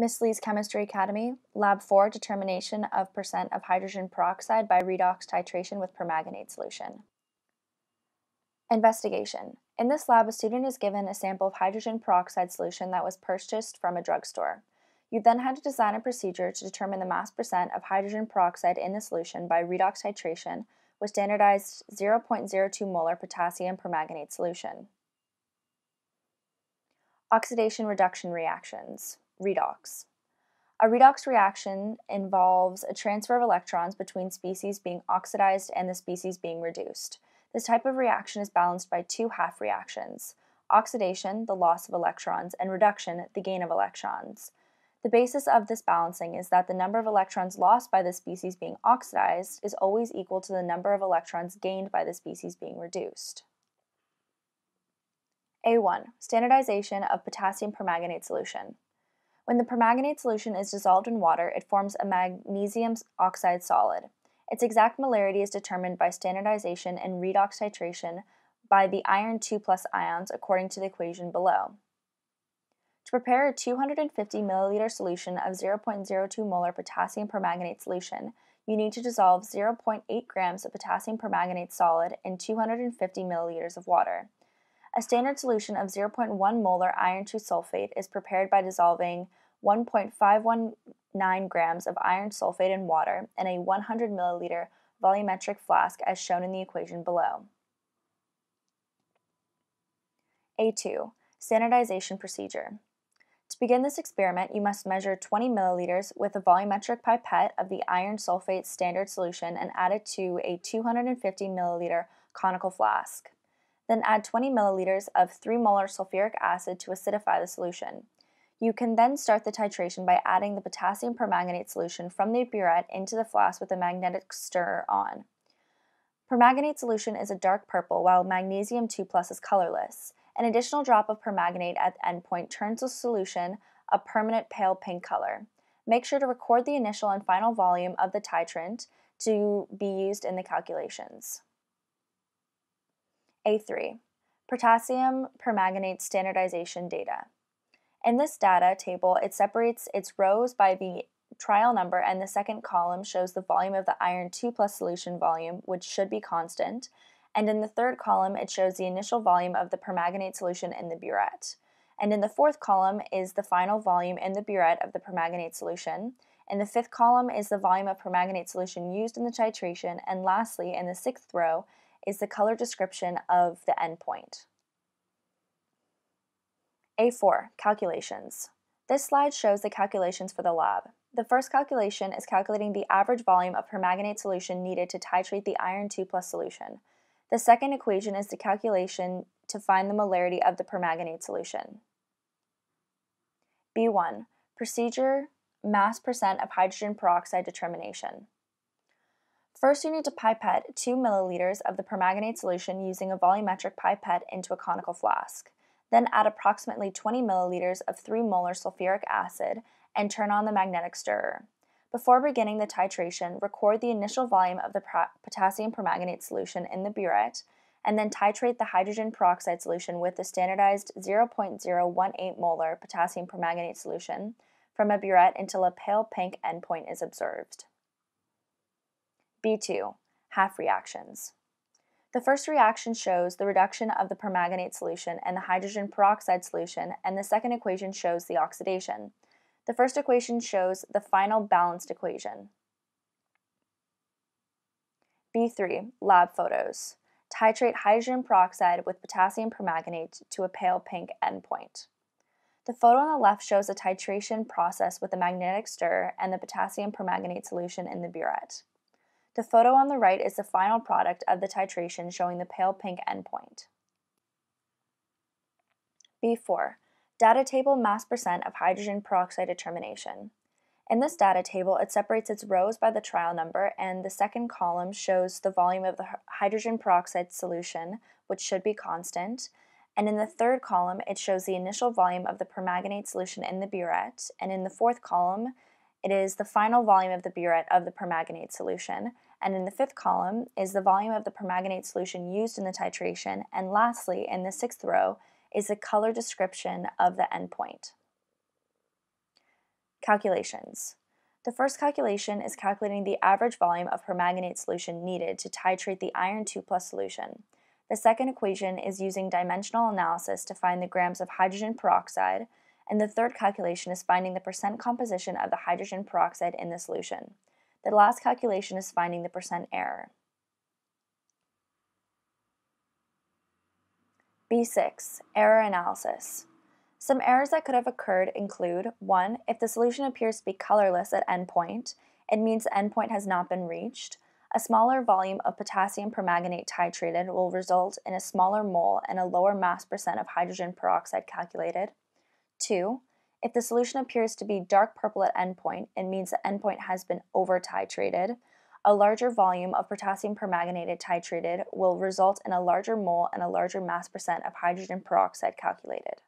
Miss Lee's Chemistry Academy, Lab 4, determination of percent of hydrogen peroxide by redox titration with permanganate solution. Investigation. In this lab, a student is given a sample of hydrogen peroxide solution that was purchased from a drugstore. You then had to design a procedure to determine the mass percent of hydrogen peroxide in the solution by redox titration with standardized 0.02 molar potassium permanganate solution. Oxidation reduction reactions redox. A redox reaction involves a transfer of electrons between species being oxidized and the species being reduced. This type of reaction is balanced by two half reactions oxidation, the loss of electrons, and reduction, the gain of electrons. The basis of this balancing is that the number of electrons lost by the species being oxidized is always equal to the number of electrons gained by the species being reduced. A1. Standardization of potassium permanganate solution. When the permanganate solution is dissolved in water, it forms a magnesium oxide solid. Its exact molarity is determined by standardization and redox titration by the iron 2 plus ions according to the equation below. To prepare a 250 milliliter solution of 0.02 molar potassium permanganate solution, you need to dissolve 0.8 grams of potassium permanganate solid in 250 milliliters of water. A standard solution of 0.1 molar iron 2 sulfate is prepared by dissolving 1.519 grams of iron sulfate in water in a 100 milliliter volumetric flask as shown in the equation below. A2. Standardization procedure. To begin this experiment, you must measure 20 milliliters with a volumetric pipette of the iron sulfate standard solution and add it to a 250 milliliter conical flask. Then add 20 milliliters of 3 molar sulfuric acid to acidify the solution. You can then start the titration by adding the potassium permanganate solution from the burette into the flask with a magnetic stirrer on. Permanganate solution is a dark purple while magnesium 2 plus is colorless. An additional drop of permanganate at the endpoint turns the solution a permanent pale pink color. Make sure to record the initial and final volume of the titrant to be used in the calculations. A3. Potassium permanganate standardization data. In this data table, it separates its rows by the trial number and the second column shows the volume of the iron 2 plus solution volume, which should be constant, and in the third column it shows the initial volume of the permanganate solution in the burette. And in the fourth column is the final volume in the burette of the permanganate solution. In the fifth column is the volume of permanganate solution used in the titration, and lastly, in the sixth row, is the color description of the endpoint. A4, calculations. This slide shows the calculations for the lab. The first calculation is calculating the average volume of permanganate solution needed to titrate the iron 2 plus solution. The second equation is the calculation to find the molarity of the permanganate solution. B1, procedure mass percent of hydrogen peroxide determination. First, you need to pipette 2 milliliters of the permanganate solution using a volumetric pipette into a conical flask. Then add approximately 20 milliliters of 3 molar sulfuric acid and turn on the magnetic stirrer. Before beginning the titration, record the initial volume of the potassium permanganate solution in the burette, and then titrate the hydrogen peroxide solution with the standardized 0.018 molar potassium permanganate solution from a burette until a pale pink endpoint is observed. B2 Half reactions. The first reaction shows the reduction of the permanganate solution and the hydrogen peroxide solution, and the second equation shows the oxidation. The first equation shows the final balanced equation. B3, lab photos. Titrate hydrogen peroxide with potassium permanganate to a pale pink endpoint. The photo on the left shows a titration process with a magnetic stir and the potassium permanganate solution in the burette. The photo on the right is the final product of the titration showing the pale pink endpoint. B4. Data table mass percent of hydrogen peroxide determination. In this data table, it separates its rows by the trial number, and the second column shows the volume of the hydrogen peroxide solution, which should be constant, and in the third column, it shows the initial volume of the permanganate solution in the burette, and in the fourth column, it is the final volume of the burette of the permanganate solution, and in the fifth column is the volume of the permanganate solution used in the titration, and lastly, in the sixth row, is the color description of the endpoint. Calculations. The first calculation is calculating the average volume of permanganate solution needed to titrate the iron 2 plus solution. The second equation is using dimensional analysis to find the grams of hydrogen peroxide, and the third calculation is finding the percent composition of the hydrogen peroxide in the solution. The last calculation is finding the percent error. B6. Error Analysis Some errors that could have occurred include 1. If the solution appears to be colorless at endpoint, it means the endpoint has not been reached. A smaller volume of potassium permanganate titrated will result in a smaller mole and a lower mass percent of hydrogen peroxide calculated. 2. If the solution appears to be dark purple at endpoint, it means the endpoint has been over titrated. A larger volume of potassium permanganate titrated will result in a larger mole and a larger mass percent of hydrogen peroxide calculated.